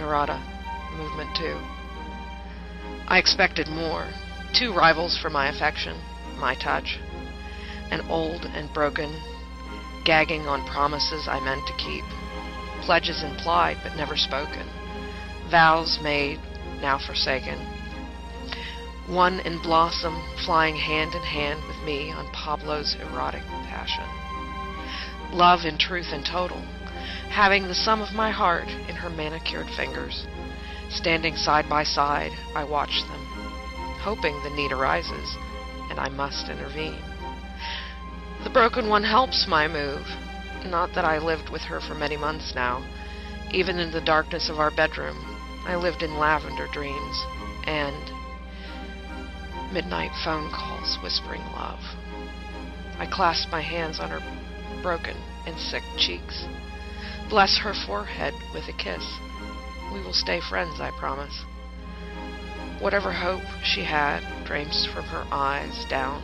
Desiderata movement too. I expected more. Two rivals for my affection, my touch. An old and broken, gagging on promises I meant to keep. Pledges implied but never spoken. Vows made, now forsaken. One in blossom, flying hand in hand with me on Pablo's erotic passion. Love in truth and total, having the sum of my heart in her manicured fingers. Standing side by side, I watch them, hoping the need arises, and I must intervene. The broken one helps my move. Not that I lived with her for many months now. Even in the darkness of our bedroom, I lived in lavender dreams and midnight phone calls whispering love. I clasped my hands on her broken and sick cheeks. Bless her forehead with a kiss. We will stay friends, I promise. Whatever hope she had drains from her eyes down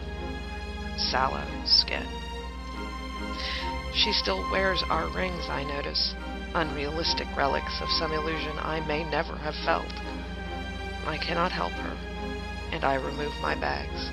sallow skin. She still wears our rings, I notice, unrealistic relics of some illusion I may never have felt. I cannot help her, and I remove my bags.